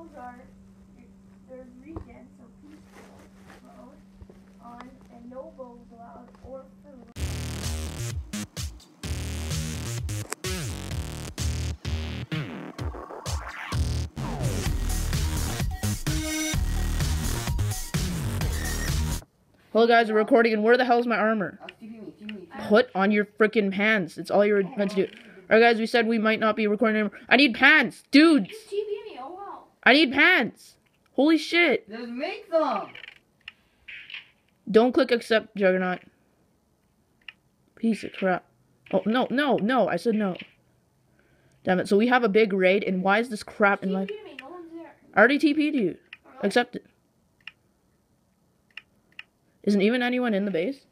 modes are there's regen, so peaceful mode on, and no bulbs allowed or food. Hello guys, we're recording and where the hell's my armor? Oh, TP me, TP me. Put on your freaking pants. It's all you're meant to do. Alright guys, we said we might not be recording anymore. I need pants! Dudes! Just TP me, oh wow. I need pants! Holy shit! Just make them. Don't click accept, Juggernaut. Piece of crap. Oh, no, no, no, I said no. Damn it, so we have a big raid, and why is this crap in TP my... me, no one's there. I already TP'd you. Really? Accept it. Isn't even anyone in the base?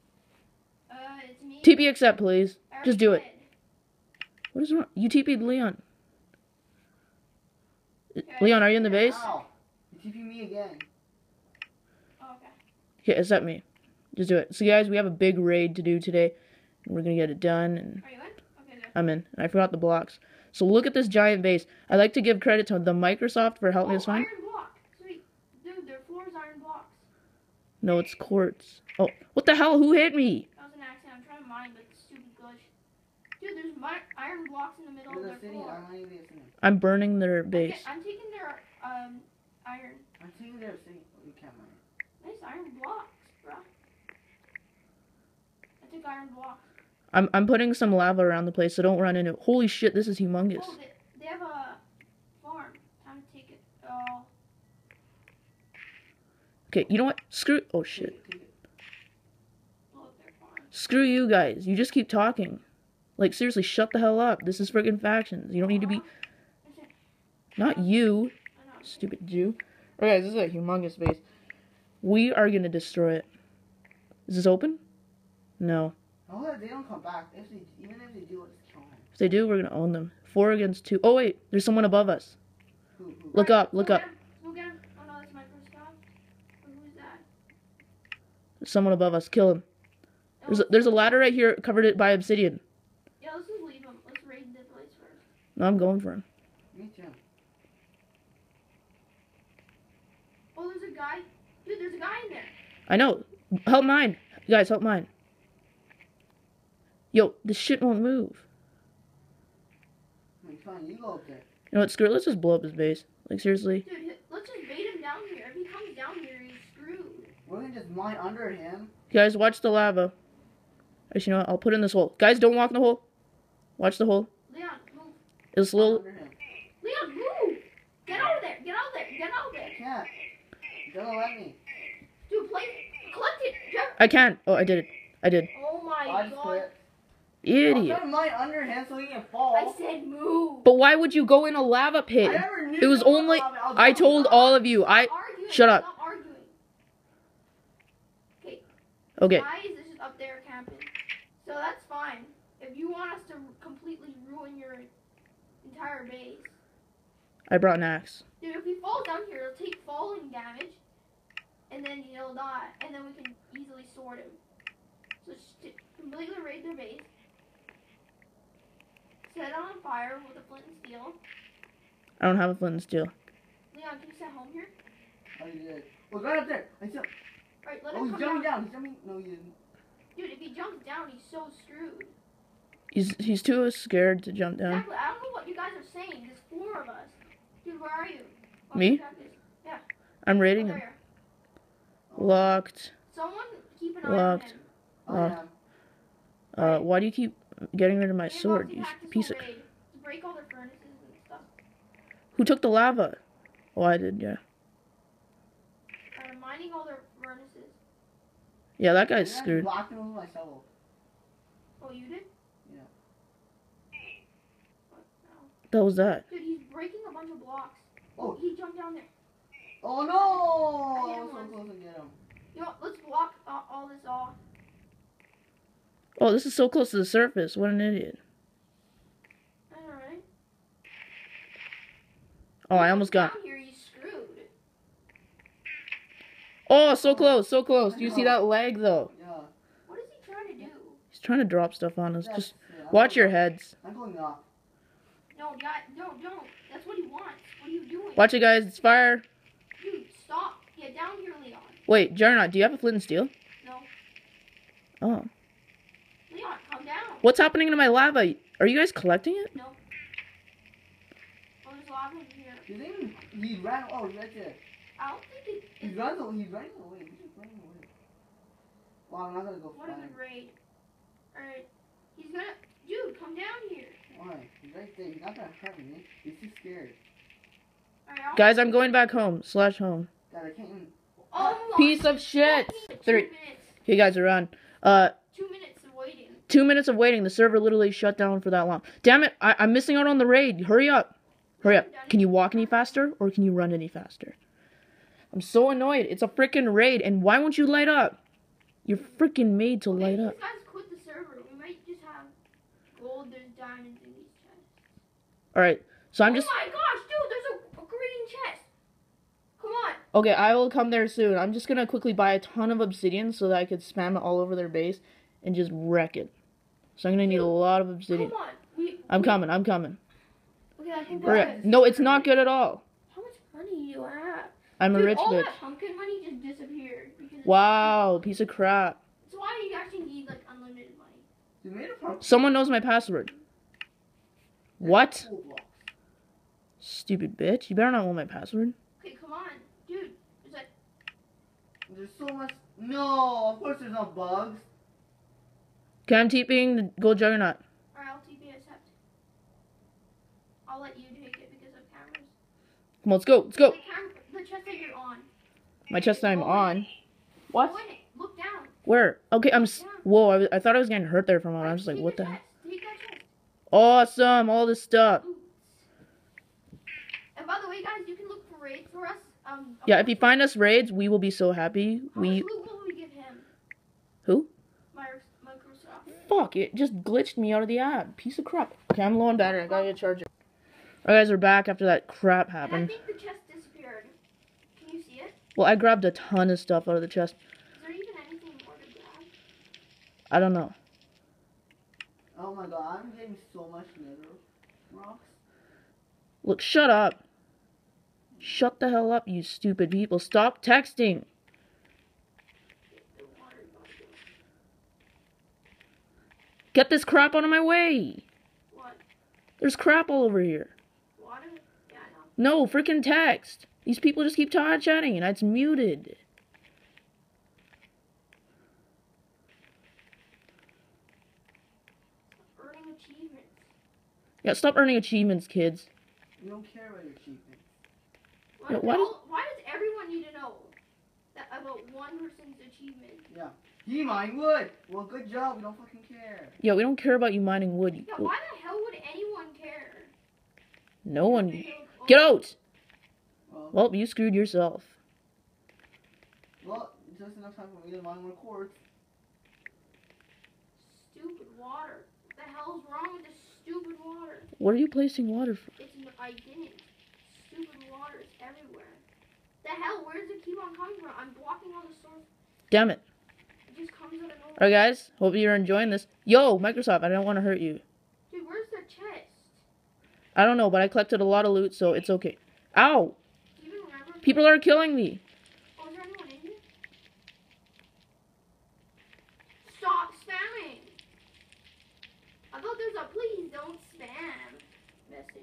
Uh, it's me. TP accept, please. Just do it. What is wrong? You TP'd Leon. Okay. Leon, are you in the base? Ow. You TP me again. Oh, okay. Okay, accept me. Just do it. So, guys, we have a big raid to do today. And we're gonna get it done, and Are you in? Okay, good. I'm in. And I forgot the blocks. So look at this giant base. I like to give credit to the Microsoft for helping oh, us find. iron block. Sweet. Dude, their floor's iron blocks. No, it's quartz. Oh, what the hell? Who hit me? That was an accident. I'm trying to mine, but it's stupid glitch. Dude, there's mi- iron blocks in the middle You're of their city. floor. I'm not even a city. I'm burning their base. get- I'm taking their um iron. I'm taking their city. You can't mine. Nice iron blocks, bro. I took iron blocks. I'm I'm putting some lava around the place, so don't run into. Holy shit, this is humongous. Oh, they, they have a farm. Time to take it. Oh, Okay, you know what? Screw. Oh shit. Take it, take it. blow up their farm. Screw you guys. You just keep talking. Like seriously, shut the hell up. This is friggin' factions. You don't need to be. Not you, stupid Jew. Alright, guys, this is a humongous base. We are gonna destroy it. Is this open? No. No, that they don't come back. If they, even if they do, it's killing. If they do, we're gonna own them. Four against two. Oh wait, there's someone above us. Who, who? Look up, look Go up. get him. Go get him. Oh no, that's my first stop. Who's that? There's someone above us. Kill him. There's a, there's a ladder right here covered it by obsidian. Yeah, let's just leave him. Let's raid the place first. No, I'm going for him. Me too. Oh, there's a guy. Dude, there's a guy in there. I know. Help mine. You guys, help mine. Yo, this shit won't move. It's fine. You go up there. You know what? Screw it. Let's just blow up his base. Like seriously. Dude, let's just bait him down here. If he comes down here, he's screwed. We're gonna just mine under him. Guys, watch the lava. Actually, you know what? I'll put in this hole. Guys, don't walk in the hole. Watch the hole. Leon, move. It's a Mine little. Leon, move. Get out of there. Get out of there. Get out of there. Can't. Don't let me. Dude, play. Collect it. Jeff. I can't. Oh, I did it. I did. Oh my I god. quit. I was Idiot. trying to mine under him so he can fall. I said move. But why would you go in a lava I pit? never knew It was only. were allowed- was I allowed- told all of you. I. arguing. shut up. Stop arguing. Okay. Okay. Why is this up there camping? So that's fine. If you want us to completely ruin your entire base. I brought an axe. Dude, if he falls down here, he'll take falling damage. And then he'll die. And then we can easily sword him. So just completely raid their base. Set it on fire with a flint and steel. I don't have a flint and steel. Leon, can you set home here? Oh, you did. Look right up there. I see him. Alright, let Oh, him he's come jumping down. down. He's jumping. No, you didn't. Dude, if he jumps down, he's so screwed. He's he's too scared to jump down. Exactly. I don't know what you guys are saying. There's four of us. Dude, where are you? Oh, Me? exactly. I'm Oh, raiding there him. you. Locked. Someone keep an eye Locked. on him. I Locked. am. Uh, why do you keep getting rid of my Maybe sword? You piece of. to break all their furnaces and stuff. Who took the lava? Oh, I did. Yeah. Uh, mining all their furnaces. Yeah, that guy's Yeah, I screwed. blocked him with myself. Oh, you did? Yeah. What? No. The hell was that? Dude, he's breaking a bunch of blocks. Oh. he jumped down there. Oh no! I I was so close to get him. You know, let's block uh, all this off. Oh, this is so close to the surface. What an idiot. Alright. Oh, I almost got. Down here, he's screwed. Oh, so close, so close. Do you see that leg though? Yeah. What is he trying to do? He's trying to drop stuff on us. That's- Just yeah, watch your heads. I'm going up. No, God, no, don't. That's what he wants. What are you doing? Watch it, guys. It's fire. Dude, stop. Get down here, Leon. Wait, Juggernaut, do you have a flint and steel? No. Oh. Leon, come down. What's happening to my lava? Are you guys collecting it? No. Oh, there's lava in here. You think he ran? Oh, he's right there. I don't think it. He it runs. away- He's running away. He's just running away. Well, I'm not gonna go what a find. good raid. Alright. He's gonna. Dude, come down here. Why? He's right there. He's not gonna hurt me. He's too scared. Guys, I'm going back home. Slash home. God, I can't even. Oh. Piece of shit. Three. minutes. Okay, guys, we're on. Uh, Two minutes of waiting. two minutes of waiting. The server literally shut down for that long. Damn it! I- I'm missing out on the raid. Hurry up. Hurry up. Can you walk any faster or can you run any faster? I'm so annoyed. It's a freaking raid, and why won't you light up? You're freaking made to light up. These guys quit the server. We might just have gold. There's diamonds in these chests. All right. So I'm oh just Oh my gosh, dude! There's a, a green chest. Come on. okay. I will come there soon. I'm just gonna quickly buy a ton of obsidian so that I could spam it all over their base and just wreck it. So I'm gonna need a lot of obsidian. Come on. We, I'm we- coming. I'm coming. Okay, I think Hurry that's. No, it's not good at all. How much money do you have? I'm a rich all bitch. that pumpkin money just disappeared. Because it's- Wow, piece of crap. That's why you actually need like unlimited money. You made a pumpkin. Someone knows my password. What? Stupid bitch. You better not want my password. Okay, come on, dude. There's like There's so much. No, of course there's no bugs. Okay, I'm TPing the gold juggernaut. alright, I'll TP accept. I'll let you take it because of cameras. Come on, let's go. Let's go. The the chest that you're on. My chest I'm Go in on. What? Go in. Look down. Where? Okay, I'm. S- Whoa, I, was- I thought I was getting hurt there for a moment. I was just like, what the the heck? chest. Take that chest. Awesome, all this stuff. And by the way, guys, you can look for raids for us. Um. Yeah, if you find us raids, we will be so happy. How We. much loot will we give him? Who? My Microsoft. Fuck, it just glitched me out of the ad. Piece of crap. Okay, I'm low on battery. I gotta get charged. Alright, guys, we're back after that crap And I happened. think the chest disappeared. Can you see it? Well, I grabbed a ton of stuff out of the chest. Is there even anything more to grab? I don't know. Oh my god, I'm getting so much nether rocks. Look, shut up. Shut the hell up, you stupid people. Stop texting. The water bottle. Get this crap out of my way. What? There's crap all over here. Water? Yeah, No, freaking text. These people just keep ta- chatting and it's muted. Earning achievements. Yeah, stop earning achievements, kids. We don't care about your achievements. Why, Yeah, does why does- why does everyone need to know that about one person's achievement? Yeah. He mine wood. Well, good job. We don't fucking care. Yeah, we don't care about you mining wood. Yeah, why the hell would anyone care? No one. Get out! Well, Well, you screwed yourself. well, just enough time for me to mine more quartz. Stupid water. What the hell's wrong with this stupid water? What are you placing water for? It's I didn't. Stupid water is everywhere. The hell? Where does it keep on coming from? I'm blocking all the source. Damn it. It just comes out of nowhere. Alright, guys. Hope you're enjoying this. Yo, Microsoft, I don't want to hurt you. Dude, where's the chest? I don't know, but I collected a lot of loot, so it's okay. Ow! Do you even remember? if People are killing me. Oh, is there anyone in here? Stop spamming! I thought there's a please don't spam message.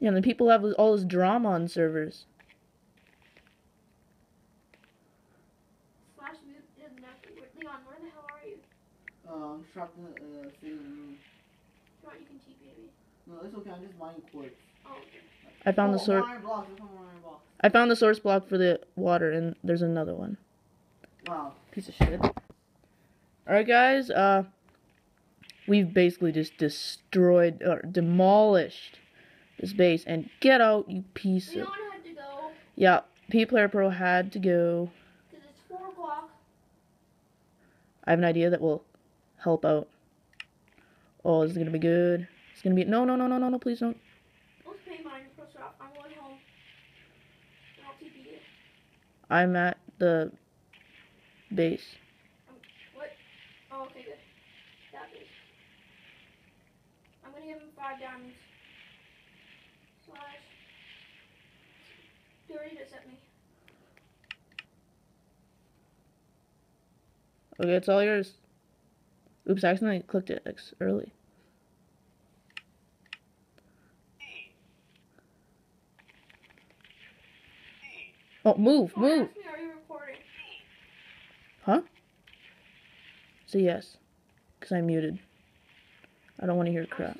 Yeah, and then people have all this drama on servers. Slash mute is nothing. Where- Leon, where the hell are you? Uh, I'm trapped in the uh, same room. If you can TP me. No, it's okay. I'm just mining quartz. Oh, okay. I found the oh, source. Iron blocks. I found more iron blocks. I found the source block for the water, and there's another one. Wow. Piece of shit. Alright, guys, uh, we've basically just destroyed, or demolished this base, and get out, you piece of. Leon had to go Yeah, P Player Pro had to go. because it's 4 o'clock. I have an idea that will help out. Oh, this is gonna be good. It's gonna be. No, no, no, no, no, no, please don't. I'm going home. I'll TP you. I'm at the base. Um, what? Oh, okay, good. That is. I'm gonna give him five diamonds. Doritos at me. Okay, it's all yours. Oops, I accidentally clicked it early. Oh, move, oh, move. Me, are you recording? Huh? So yes. Because I muted. I don't want to hear crap.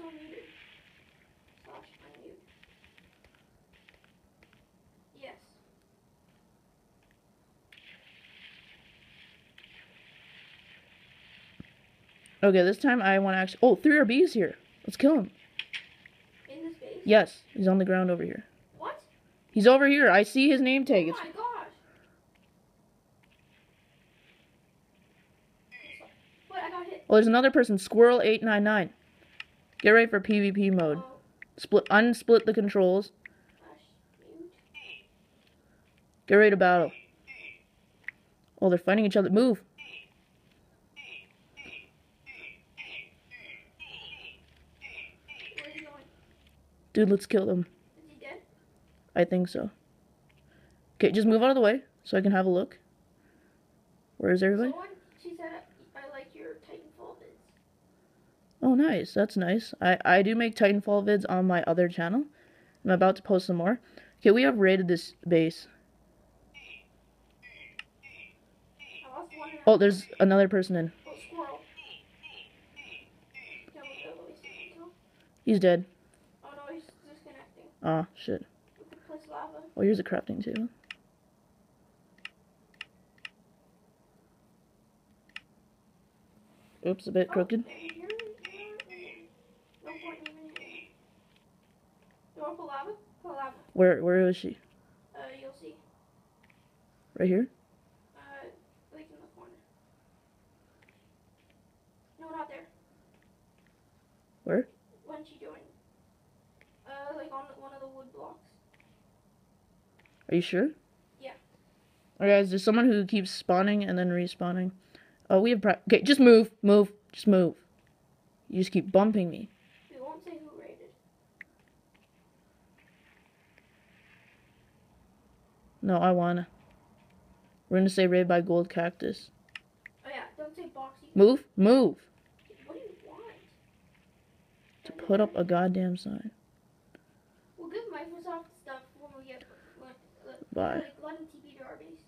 Okay, this time I want to actually. Oh, 3RB's here. Let's kill him. In this base? Yes, he's on the ground over here. What? He's over here. I see his name tag. Oh It's my gosh. What? I got hit. Oh, there's another person, Squirrel899. Get ready for PvP mode. Oh, Split, unsplit the controls. Get ready to battle. Oh, they're fighting each other. Move. Where's he going? Dude, let's kill them. Is he dead? I think so. Okay, just move out of the way so I can have a look. Where is everybody? Someone, she said I, like your Titanfall vids. Oh, nice. That's nice. I, I do make Titanfall vids on my other channel. I'm about to post some more. Okay, we have raided this base. I lost one. and Oh, there's another person in. Oh, squirrel. Tell me the voice. Kill. He's dead. Oh no, he's disconnecting. Oh, shit. Lava. Oh, here's a crafting table. Oops, a bit crooked. Oh, you're, you're, no point even here. You want to put lava? Put lava. Where where is she? Uh, you'll see. Right here? Uh, like in the corner. No, not there. Where? When's she doing? Uh, like on one of the wood blocks. Are you sure? Yeah. Alright, guys, there's someone who keeps spawning and then respawning. Oh, we have. Pri- okay, just move, move, just move. You just keep bumping me. We won't say who raided. No, I wanna. We're gonna say raid by Gold Cactus. Oh yeah, don't say boxy. Move, move. What do you want? To put up a goddamn sign. We'll give Microsoft stuff when we get when, let, Bye. Like, let TP to our base.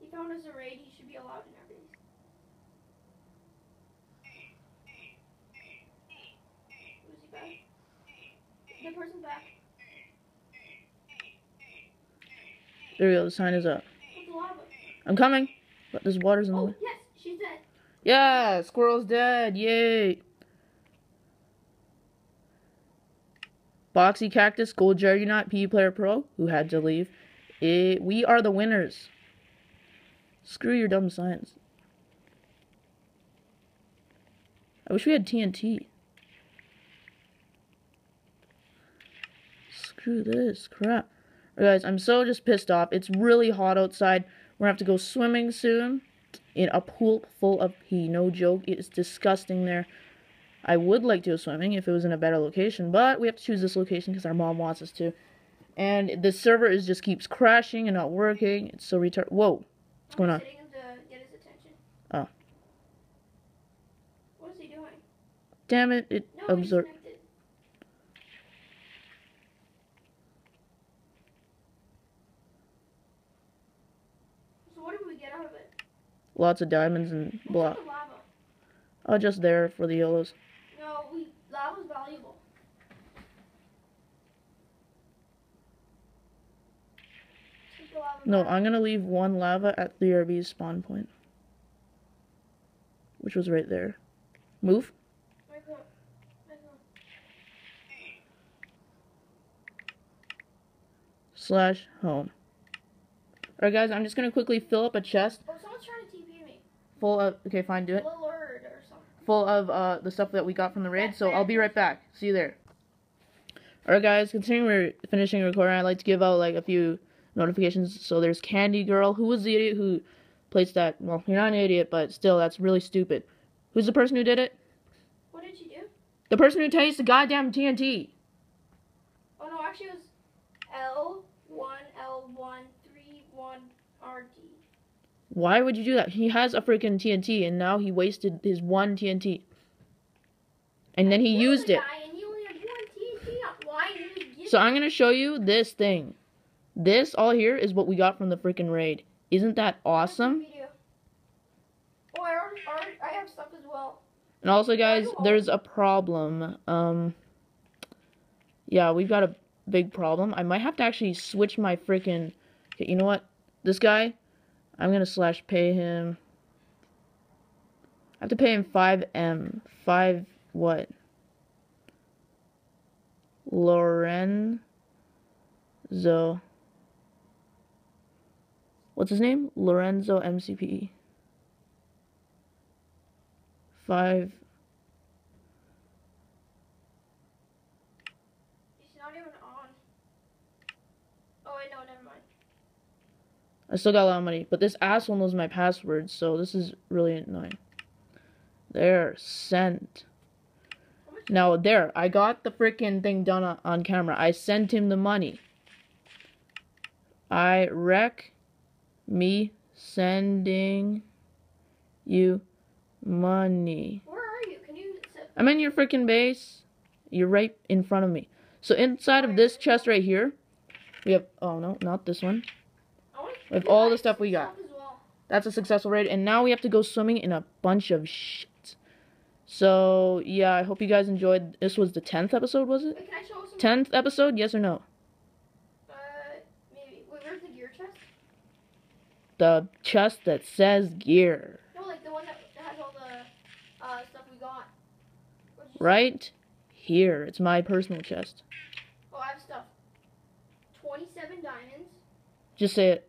He found us a raid. He should be allowed in our base. Was he back? The person back. There we go. The sign is up. With the lava. I'm coming. But there's water's in the Oh way. yes, she's dead. Yeah, squirrel's dead. Yay. Boxy Cactus, Gold Juggernaut, PE Player Pro, who had to leave. Eh, we are the winners. Screw your dumb science. I wish we had TNT. Screw this crap. Alright, guys, I'm so just pissed off. It's really hot outside. We're gonna have to go swimming soon in a pool full of pee. No joke. It's disgusting there. I would like to go swimming if it was in a better location, but we have to choose this location because our mom wants us to. And the server is just keeps crashing and not working. It's so retarded. Whoa. What's oh, going on? Him to get his attention. Oh. What is he doing? Damn it. It No, absorbed. So what did we get out of it? Lots of diamonds and What's block. Oh, just there for the yellows. No, we lava's valuable. Take the lava No. I'm gonna leave one lava at the RB's spawn point. Which was right there. Move. My God. My God. Slash home. Alright, guys, I'm just gonna quickly fill up a chest Oh, someone's trying to TP me. full of. Okay, fine, do it. Lillard or something full of uh, the stuff that we got from the raid. So I'll be right back. See you there. Alright guys, considering we're finishing recording, I'd like to give out like a few notifications. So there's Candy Girl. Who was the idiot who placed that? Well, you're not an idiot, but still, that's really stupid. Who's the person who did it? What did she do? The person who tastes the goddamn TNT. Oh no, actually it was L1L131RD. Why would you do that? He has a freaking TNT and now he wasted his one TNT. And then he used it. guy and you only have one TNT. Why did you get So I'm gonna show you this thing. This all here is what we got from the freaking raid. Isn't that awesome? Oh, I, already, already, I have stuff as well. And also, guys, there's a problem. Um, yeah, we've got a big problem. I might have to actually switch my freaking. Okay, you know what? This guy, I'm gonna slash pay him. I have to pay him five m five what? Lorenzo. What's his name? Lorenzo MCP. Five He's not even on. Oh, wait, no, never mind. I still got a lot of money, but this asshole knows my password, so this is really annoying. There, sent. Now, there, I got the freaking thing done on, on camera. I sent him the money. I wreck me sending you money. Where are you? Can you I'm in your freaking base. You're right in front of me. So inside of this chest right here, we have, oh no, not this one. We have all the stuff we got. Well. That's a successful raid, and now we have to go swimming in a bunch of shit. So yeah, I hope you guys enjoyed. This was the tenth episode, was it? Wait, can I show some? Tenth episode, yes or no? Uh, maybe. Wait, where's the gear chest? The chest that says gear, No, like the one that has all the uh, stuff we got. What'd say? right here. It's my personal chest. Oh, I have stuff. 27 diamonds. Just say it.